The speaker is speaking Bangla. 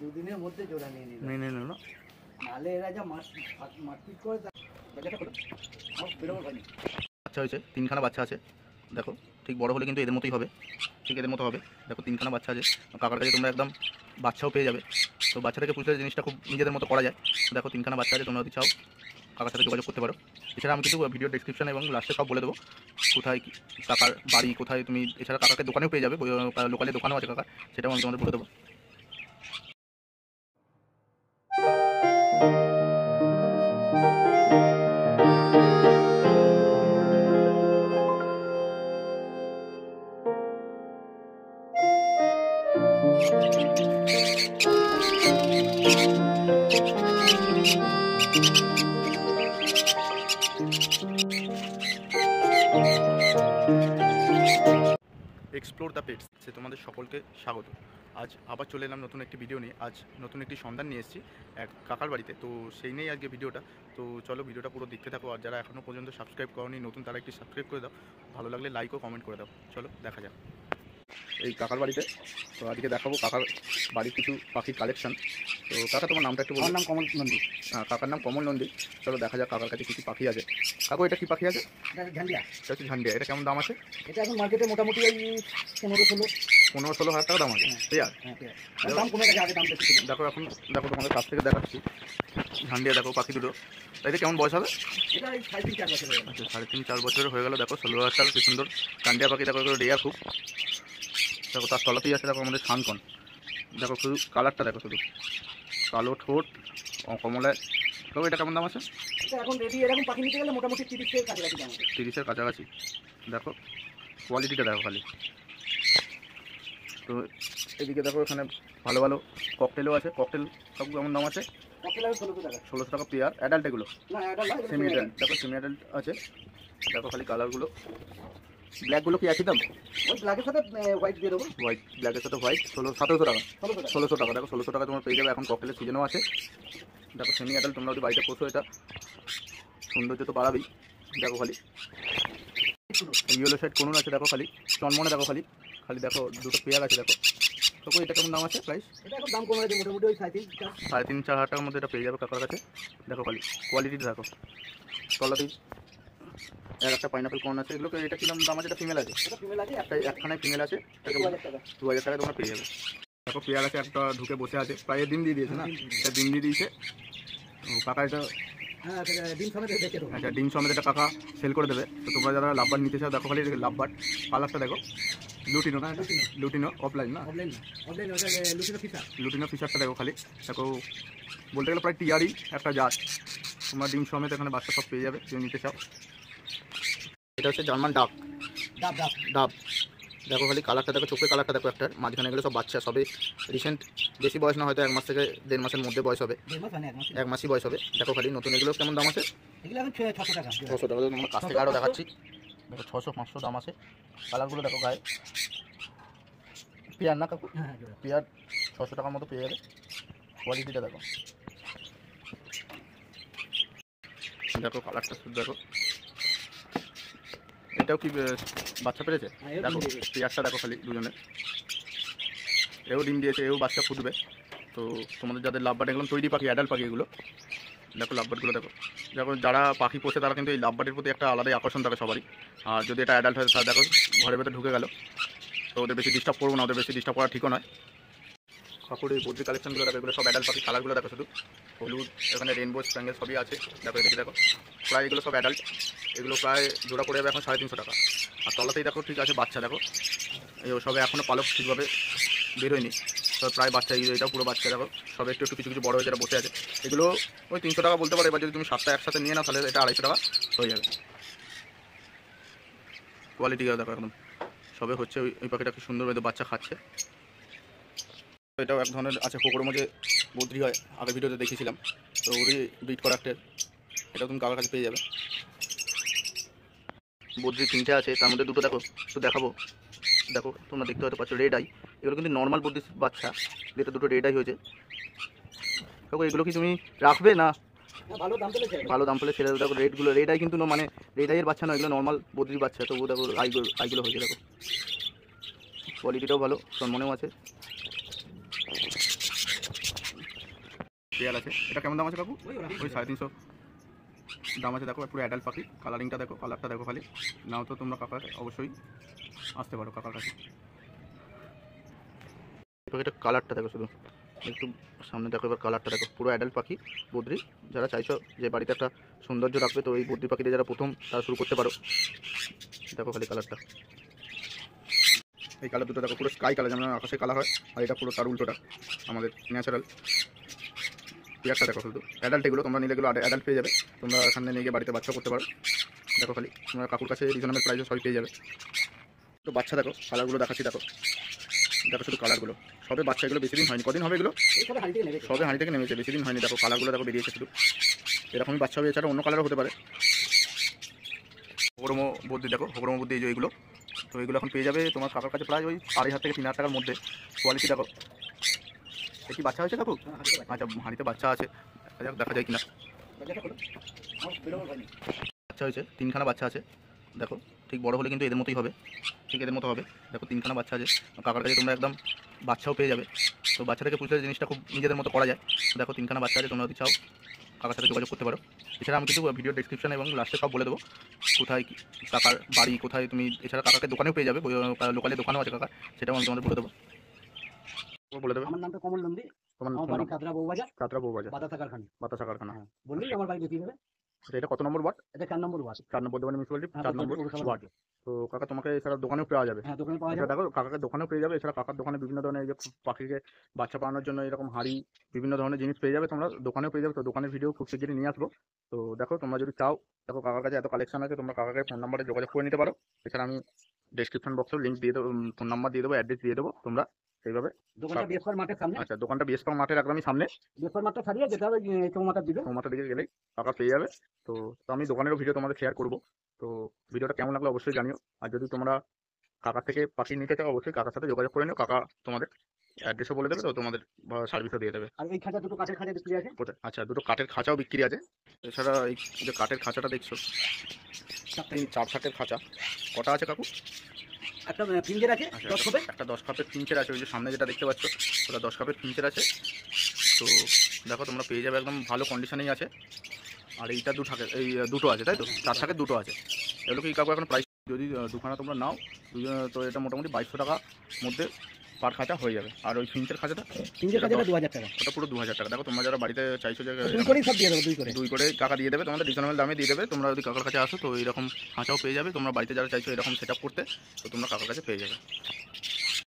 দুদিনের মধ্যে জোড়া নিয়ে নিল। মেনে নিল। নালে এরা যা মার মার- মারপিট করে বাচ্চা হয়েছে তিনখানা বাচ্চা আছে। দেখো ঠিক বড় হলে কিন্তু এদের মতোই হবে। ঠিক এদের মতো হবে। দেখো তিনখানা বাচ্চা আছে। কাকার কাছে তোমরা একদম বাচ্চাও পেয়ে যাবে। তো বাচ্চাটাকে পুষলে জিনিসটা খুব নিজেদের মতো করা যায়। দেখো তিনখানা বাচ্চা আছে তোমরা যদি চাও কাকার সাথে যোগাযোগ করতে পারো। এছাড়া আমি কিছু ভিডিও ডিসক্রিপশন এবং লাস্টে সব বলে দেবো। কোথায় কাকার বাড়ি কোথায় তুমি এছাড়া কাকাকে দোকানেও পেয়ে যাবে। লোকালে দোকানও আছে কাকা সেটাও আমি তোমাদের বলে দেবো। এক্সপ্লোর দ্য পেটস সে তোমাদের সকলকে স্বাগত। আজ আবার চলে এলাম নতুন একটি ভিডিও নিয়ে। আজ নতুন একটি সন্ধান নিয়ে এসেছি এক কাকার বাড়িতে। তো সেই নিয়েই আজকে ভিডিওটা তো চলো ভিডিওটা পুরো দেখতে থাকো। আর যারা এখনও পর্যন্ত সাবস্ক্রাইব করনি, নতুন তারা একটি সাবস্ক্রাইব করে দাও। ভালো লাগলে লাইক ও কমেন্ট করে দাও। চলো দেখা যাক। এই কাকার বাড়িতে। তো আজকে দেখাবো কাকার বাড়ির কিছু পাখির কালেকশন তো কাকা তোমার নামটা একটু আমার বলো নাম কমল নন্দী। আহ, কাকার নাম কমল নন্দী। চলো দেখা যাক কাকার কাছে কিছু পাখি আছে। কাকু এটা কি পাখি আছে? এটা ঝান্ডিয়া। এটা হচ্ছে ঝান্ডিয়া। এটা কেমন দাম আছে? এটা এখন মার্কেটে মোটামুটি ওই পনেরো ষোলো। পনেরো ষোলো হাজার টাকা দাম আছে। হ্যাঁ। পেয়ার হ্যাঁ। আর দাম কমে গেছে আগে দাম দেখো এখন দেখো তোমাদের কাছ থেকে দেখাচ্ছি। ঝান্ডিয়া দেখো পাখি দুটো। তাই কেমন বয়স হবে? এটা এই সাড়ে তিন চার বছর হয়ে গেল। আচ্ছা সাড়ে তিন চার বছরের হয়ে গেল। দেখো ষোলো হাজার টাকা কি সুন্দর। কান্ডিয়া পাখি দেখো রেয়ার খুব। দেখো তার তলাতেই আছে দেখো আমাদের শানকন দেখো শুধু কালারটা দেখো শুধু। কালো ঠোঁট কমলায়। তবে এটা কেমন দাম আছে? এখন রেডি এরকম পাখি নিতে গেলে মোটামুটি তিরিশের কাছাকাছি দাম তিরিশের কাছাকাছি। দেখো কোয়ালিটিটা দেখো খালি। তো এদিকে দেখো এখানে ভালো ভালো ককটেলও আছে। ককটেল সব কেমন দাম আছে? ষোলোশো টাকা। পেয়ার। অ্যাডাল্ট এগুলো? সেমি অ্যাডাল্ট দেখো সেমি অ্যাডাল্ট আছে। দেখো খালি কালারগুলো ব্ল্যাকগুলো কি একই দাম? ওই ব্ল্যাকের সাথে হোয়াইট দিয়ে দেবো। হোয়াইট ব্ল্যাকের সাথে হোয়াইট ষোলো সতেরোশো টাকা। ষোলোশো টাকা দেখো ষোলোশো টাকা তোমার পেয়ে যাবে। এখন ককটেলের সিজনও আছে। দেখো সেমি অ্যাডাল্ট তোমরা যদি বাড়িতে পোষো এটা। সৌন্দর্য তো বাড়াবেই। দেখো খালি। ইয়েলো সাইড কোন আছে দেখো খালি। চনমনে দেখো খালি। খালি দেখো দুটো পেয়ার আছে দেখো। তো এটা কেমন দাম আছে প্রাইস এটা দাম কমে গেছে মোটামুটি ওই সাড়ে তিন চার। সাড়ে তিন চার হাজার টাকার মধ্যে এটা পেয়ে যাবে কাকার কাছে। দেখো খালি। কোয়ালিটিটা দেখো। তলাতেই। এক একটা পাইনাপেল কোন আছে এগুলোকে এটা কীরকম দাম আছে? এটা ফিমেল আছে। একটা একখানায় ফিমেল আছে দু হাজার টাকা। তোমরা পেয়ে যাবে। দেখো পেয়ার আছে একটা ঢুকে বসে আছে প্রায় ডিম দিয়ে দিয়েছে না? এটা ডিম দিয়ে দিয়েছে। কাকা এটা হ্যাঁ আচ্ছা ডিম সমেত এটা কাকা সেল করে দেবে। তো তোমরা যারা লাভবার নিতে চাও দেখো খালি লাভবার কালারটা দেখো। লুটিনো না লুটিনো অফলাইন না? লুটিনো ফিচারটা দেখো খালি। দেখো বলতে গেলে প্রায় টিয়ারই একটা জাত। তোমরা ডিম সমেত এখানে বাচ্চা সব পেয়ে যাবে কেউ নিতে চাও। এটা হচ্ছে জার্মান ডাক ডাব ডাব। ডাব। দেখো খালি কালারটা দেখো চোখের কালারটা দেখো একটা। মাঝখানে এগুলো সব বাচ্চা সবে রিসেন্ট বেশি বয়স না হয়তো এক মাস থেকে দেড় মাসের মধ্যে বয়স হবে। দেড় মাস হয় না এক মাসই বয়স হবে। দেখো খালি নতুন এগুলো কেমন দাম আছে? ছশো টাকা। কাছ থেকে আরও দেখাচ্ছি। দেখো ছশো পাঁচশো দাম আছে। কালারগুলো দেখো গায়ে। পেয়ার না কাকু? হ্যাঁ হ্যাঁ। পেয়ার ছশো টাকার মতো পেয়ে যাবে কোয়ালিটিটা দেখো। দেখো কালারটা শুধু দেখো। এটাও কি বাচ্চা পেরেছে? হ্যাঁ, দেখো। পেয়ারটা দেখো খালি দুজনে। এও ডিম দিয়েছে এও বাচ্চা ফুটবে। তো তোমাদের যাদের লাভবার্ড এগুলো তৈরি পাখি অ্যাডাল্ট পাখি এগুলো। দেখো লাভবার্ডগুলো দেখো। দেখো যারা পাখি পোষে তারা কিন্তু এই লাভবার্ডের প্রতি একটা আলাদাই আকর্ষণ থাকে সবারই। আর যদি এটা অ্যাডাল্ট হয় তাহলে দেখো ঘরের ভেতরে ঢুকে গেল। তো ওদের বেশি ডিস্টার্ব করব না ওদের বেশি ডিস্টার্ব করা ঠিকও নয়। এই বদ্রি কালেকশনগুলো দেখো এগুলো সব অ্যাডাল্ট পাখি কালারগুলো দেখো শুধু। হলুদ, এখানে রেনবো স্প্যাঙ্গেল সবই আছে। দেখো এদিকে দেখো। প্রায় এগুলো সব অ্যাডাল্ট এগুলো প্রায় জোড়া পড়ে যাবে এখন সাড়ে তিনশো টাকা। আর তলাতেই দেখো ঠিক আছে বাচ্চা, দেখো। এই সবে এখনও পালক ঠিকভাবে বেরোয়নি। তবে প্রায় বাচ্চা, এই এটা পুরো বাচ্চা, দেখো। সব একটু একটু কিছু কিছু বড় হয়েছে এটা বসে আছে। এগুলো ওই তিনশো টাকা বলতে পারো, এবার যদি তুমি সাতটা একসাথে নিয়ে নাও, তাহলে এটা আড়াইশো টাকা হয়ে যাবে। কোয়ালিটি দেখো একদম সবে হচ্ছে, ওই পাখিটা কি সুন্দর হয়তো বাচ্চা খাচ্ছে। এটাও এক ধরনের আছে কোকড়ো মধ্যে বদ্রি হয় আগের ভিডিওতে দেখিয়েছিলাম। তো ওরই ব্রিড করা একটা এটা তুমি কাকার কাছে পেয়ে যাবে। বদ্রি তিনটে আছে তার মধ্যে দুটো দেখো একটু দেখাবো। দেখো তোমরা দেখতে হয়তো পাচ্ছ রেড আই এগুলো কিন্তু নর্মাল বদ্রির বাচ্চা যেটা দুটো রেড আই হয়েছে। দেখো এগুলো কি তুমি রাখবে না? ভালো দাম পেলে ছেড়ে দেবো। ভালো দাম পেলে ছেড়ে দেবো দেখো রেডগুলো রেড আই কিন্তু ন- মানে রেড আইয়ের বাচ্চা নয় এগুলো নর্মাল বদ্রির বাচ্চা তবু দেখো আইগুলো আইগুলো হয়েছে দেখো। কোয়ালিটিটাও ভালো মনেও আছে। পেয়ার আছে। এটা কেমন দাম আছে কাকু? ওই সাড়ে তিনশো। দাম আছে দেখো পুরো অ্যাডাল্ট পাখি। কালারিংটা দেখো কালারটা দেখো খালি। নাও তো তোমরা কাকার অবশ্যই আসতে পারো কাকার কাছে। পাখিটা কালারটা দেখো শুধু। একটু সামনে দেখো এবার কালারটা দেখো। পুরো অ্যাডাল্ট পাখি বদ্রি। যারা চাইছো যে বাড়িতে একটা সৌন্দর্য রাখবে তো এই বদ্রি পাখিতে যারা প্রথম তারা শুরু করতে পারো। দেখো খালি কালারটা এই কালার দুটো দেখো পুরো স্কাই কালার যেমন আকাশে কালার হয় আর এটা পুরো তার উল্টোটা আমাদের ন্যাচারাল পেয়ারটা দেখো শুধু অ্যাডাল্ট এগুলো তোমরা নিলে এগুলো অ্যাডাল্ট পেয়ে যাবে তোমরা এখানে নিয়ে গিয়ে বাড়িতে বাচ্চা করতে পারো। দেখো খালি তোমরা কাকুর কাছে রিজনেবল প্রাইসে সবই পেয়ে যাবে। তো বাচ্চা দেখো কালারগুলো দেখাচ্ছি দেখো। দেখো শুধু কালারগুলো সবে বাচ্চা এগুলো বেশি দিন হয়নি কদিন হবে এগুলো? এই সবে হাড়ি থেকে নেবে সবে হাঁড়ি থেকে নেমেছে বেশি দিন হয়নি দেখো কালারগুলো দেখো বেরিয়েছে শুধু। এরকমই বাচ্চা হবে এছাড়া অন্য কালারও হতে পারে। হগরমো বুদ্ধি দেখো হগরমো বুদ্ধি এই যে এগুলো। তো এগুলো এখন পেয়ে যাবে। তোমার কাকার কাছে প্রায় ওই আড়াই হাজার থেকে তিন হাজার টাকার মধ্যে। কোয়ালিটি দেখো। কি বাচ্চা হয়েছে কাকু। আচ্ছা হাঁড়িতে বাচ্চা আছে। দেখা যায় কিনা। বাচ্চা হয়েছে, তিনখানা বাচ্চা আছে। দেখো, ঠিক বড় হলে কিন্তু এদের মতোই হবে। ঠিক এদের মতো হবে। দেখো, তিনখানা বাচ্চা আছে। কাকার কাছে তোমরা একদম বাচ্চাও পেয়ে যাবে। তো বাচ্চাটাকে পুষলে জিনিসটা খুব নিজেদের মতো করা যায়। দেখো, তিনখানা বাচ্চা আছে, তোমরা যদি চাও। কাকার সাথে যোগাযোগ করতে পারো। এছাড়া আমি কিছু ভিডিও ডিসক্রিপশন এবং লাস্টে সব বলে দেবো। কোথায় কাকার বাড়ি কোথায় তুমি এছাড়া কাকাকে দোকানেও পেয়ে যাবে লোকালে দোকানও আছে কাকা সেটাও আমি তোমাদের বলে দেবো। বলে দেবে? আমার নামটা কমল নন্দী তোমার আমার বাড়ি কাতরা বউবাজার। কাতরা বউ বাজার বাদাতা কারখানা বাতাসা কারখানা হ্যাঁ বললেই আমার বাড়ি দেখিয়ে দেবে এটা কত নম্বর ওয়ার্ড? এটা চার নম্বর ওয়াশ চার নম্বর দোকানে মিউনিসিপালিটি হ্যাঁ, চার নম্বর ওয়ার্ড। তো কাকা তোমাকে এছাড়া দোকানেও পাওয়া যাবে। হ্যাঁ দোকানে পাওয়া যাবে। দেখো কাকাকে দোকানেও পেয়ে যাবে। এছাড়া কাকার দোকানে বিভিন্ন ধরনের যে পাখিকে বাচ্চা পালানোর জন্য এরকম হাড়ি বিভিন্ন ধরনের জিনিস পেয়ে যাবে তোমরা। দোকানেও পেয়ে যাবে তো দোকানের ভিডিও খুব শিগগিরই নিয়ে আসব। তো দেখো তোমরা যদি চাও দেখো কাকার কাছে এত কালেকশন আছে তোমরা কাকাকে ফোন নাম্বারে যোগাযোগ করে নিতে পারো। এছাড়া আমি ডেসক্রিপশন বক্সেও লিঙ্ক দিয়ে দেবো ফোন নাম্বার দিয়ে দেবো অ্যাড্রেস দিয়ে দেবো তোমরা। সেইভাবে? দোকানটা বিএসপার মাঠের সামনে? আচ্ছা দোকানটা বিএসপাং মাঠের একদমই সামনে। বিএসপার মাঠটা ছাড়িয়ে যেতে হবে চৌমাথার দিকে। চৌমাথার দিকে গেলেই কাকা পেয়ে যাবে। তো তো আমি দোকানেরও ভিডিও তোমাদের শেয়ার করব। তো ভিডিওটা কেমন লাগল অবশ্যই জানিও। আর যদি তোমরা কাকার থেকে পাখি নিতে চাও অবশ্যই কাকার সাথে যোগাযোগ করে নিও। কাকা তোমাদের অ্যাড্রেসও বলে দেবে তো তোমাদের সার্ভিসও দিয়ে দেবে। আর এই খাঁচা দুটো কাঠের খাঁচা বিক্রি আছে? আচ্ছা দুটো কাঠের খাঁচাও বিক্রি আছে। এছাড়া এই যে কাঠের খাঁচাটা দেখছ চার থাকের খাঁচা। কটা আছে কাকু? একটা পিঞ্জের আছে আচ্ছা দশ কাপের। একটা দশ কাপের ফিঞ্চের আছে ওই যে সামনে যেটা দেখতে পাচ্ছ ওটা দশ কাপের ফিঞ্চের আছে। তো দেখো তোমরা পেয়ে যাবে একদম ভালো কন্ডিশনেই আছে। আর এইটা দু থাকে এই দুটো আছে তাই তো? চার থাকে দুটো আছে। এগুলো কি কাকু এখন প্রাইস যদি দুখানা তোমরা নাও দুজনে তো এটা মোটামুটি বাইশশো টাকা মধ্যে পার খাঁচা হয়ে যাবে। আর ওই ফিঞ্চের খাঁচাটা? সিঙ্কের খাঁচাটা দু হাজার টাকা। ওটা পুরো দু হাজার টাকা। দেখো তোমরা যারা বাড়িতে চাইছো যে দুই করেই সব দিয়ে দেবো দুই করে। দুই করে টাকা দিয়ে দেবে তোমাদের রিজনেবল দামে দিয়ে দেবে। তোমরা যদি কাকার কাছে আসো তো এরকম খাঁচাও পেয়ে যাবে। তোমরা বাড়িতে যারা চাইছো এরকম সেট করতে তো তোমরা কাকার কাছে পেয়ে যাবে।